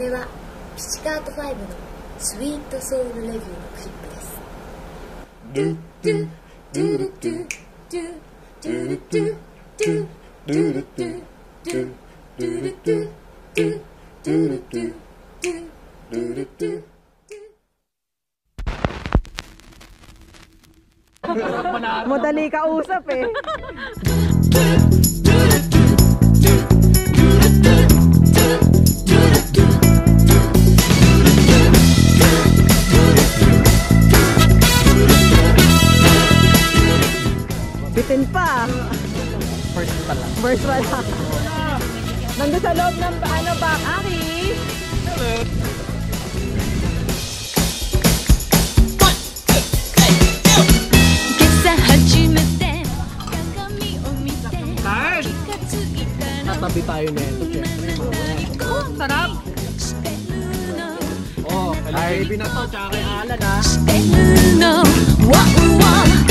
れはピチカート5のスイートソウルレビューのクリップですドゥドゥドゥルドゥドゥドゥルドゥドゥドゥルドゥドゥドゥルドゥドゥドゥルドゥドゥドゥルドゥ Madali kausap eh. Natin pa. First pa lang. First pa lang. Nandun sa loob ng ano ba, Aki? Hello. Tatabi tayo na ito, syempre. Oh, sarap! Oh, kay baby na to, tsaka kay Alan, ha? Stay no, wow, wow,